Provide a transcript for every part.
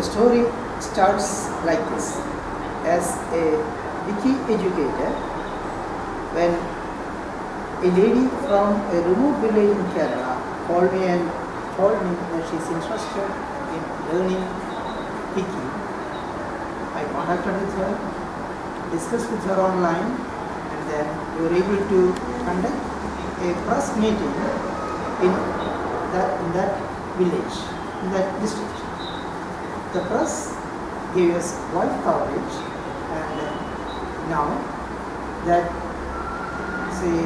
The story starts like this. As a wiki educator, when a lady from a remote village in Kerala called me and told me that she's interested in learning wiki, I contacted with her, discussed with her online, and then we were able to conduct a press meeting in that, in that village, in that district. The press gave us wide coverage and uh, now that say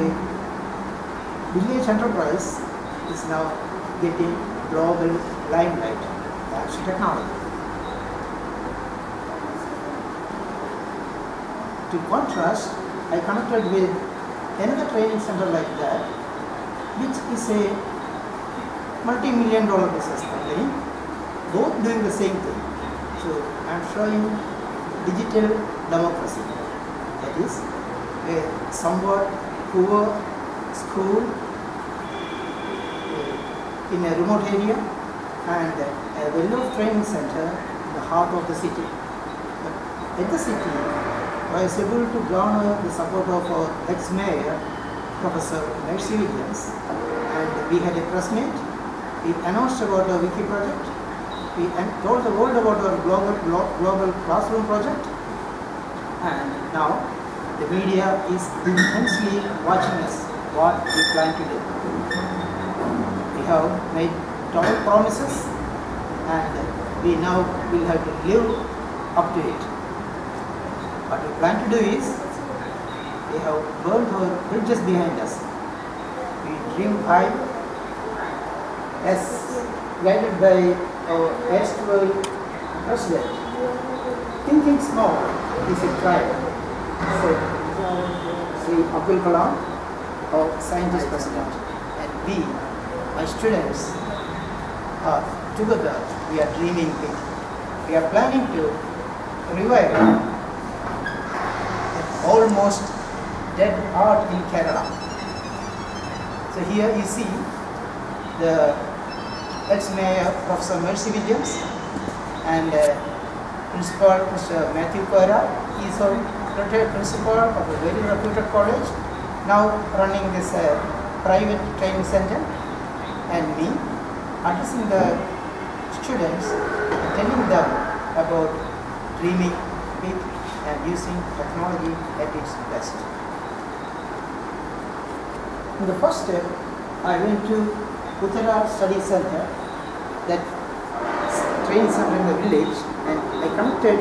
village enterprise is now getting global limelight thanks to technology. To contrast, I connected with another training center like that, which is a multi-million dollar business company, both doing the same thing. So I am showing digital democracy. That is a somewhat poor school uh, in a remote area and a well-off training center in the heart of the city. But at the city, I was able to garner the support of our ex-mayor, Professor Mercy Williams, and we had a press meet. We announced about our wiki project. We told the world about our global, global classroom project. And now the media is intensely watching us, what we plan to do. We have made tall promises and we now will have to live up to it. What we plan to do is, we have burned our bridges behind us. We dream high as guided by our erstwhile president. Thinking small is a crime, said Sri Abdul Kalam, our scientist president. And we, my students, are together, we are dreaming big. We are planning to revive an almost dead art in Kerala. So here you see the ex-mayor Professor Mercy Williams and uh, Principal Mr. Matthew Koira. He is a retired principal of a very reputed college, now running this uh, private training center, and me addressing the students and telling them about dreaming big and using technology at its best. In the first step, I went to Uttara Study Center, that training center in the village, and I connected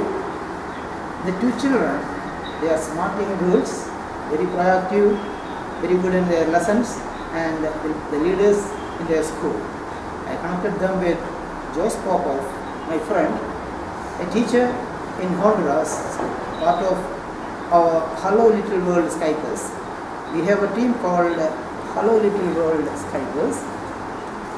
the two children. They are smart young girls, very proactive, very good in their lessons, and the, the leaders in their school. I connected them with Joyce Popov, my friend, a teacher in Honduras, part of our Hello Little World Skypers. We have a team called Hello Little World Skypers,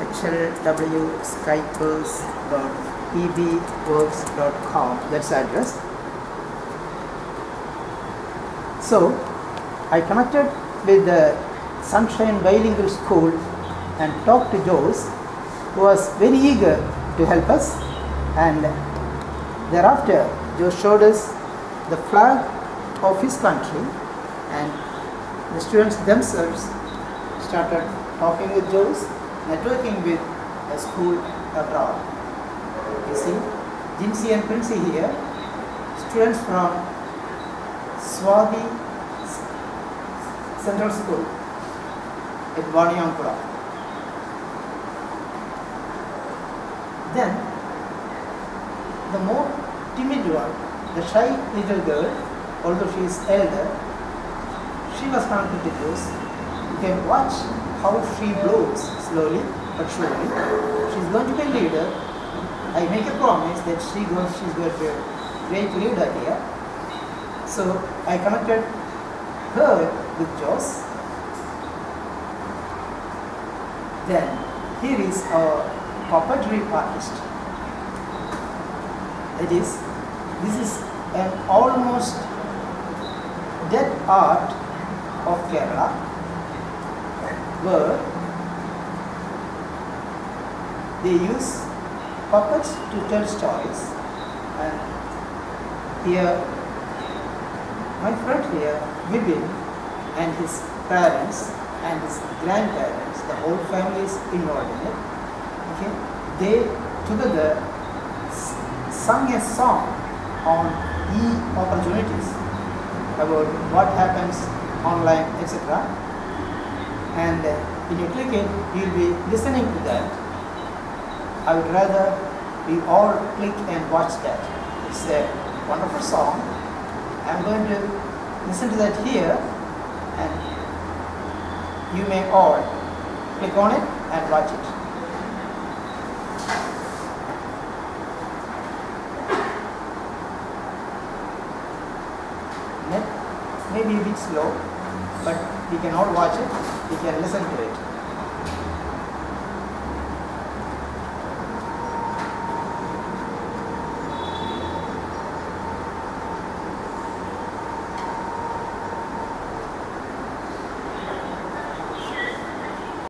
hlwskypers.pbworks.com, that's address. So, I connected with the Sunshine Bilingual School and talked to Joyce, who was very eager to help us. And thereafter Joe showed us the flag of his country. And the students themselves started talking with Joe's, networking with a school abroad. You see, Jinsi and Princey here, students from Swati Central School at Vaniyampura. Then, the more timid one, the shy little girl, although she is elder, she was connected to this. You can watch how she blows slowly but surely. She's going to be a leader. I make a promise that she goes, she's going to be a great leader here. So I connected her with Joss. Then here is our puppetry artist. That is, this is an almost dead art of Kerala where they use puppets to tell stories And here, my friend here, Vipin, and his parents and his grandparents, the whole family is involved in it. Okay, they together sung a song on e-opportunities about what happens online, etc. And uh, when you click it, you'll be listening to that. I would rather we all click and watch that. It's a wonderful song. I'm going to listen to that here and you may all click on it and watch it. Net may a bit slow, but we can all watch it, we can listen to it.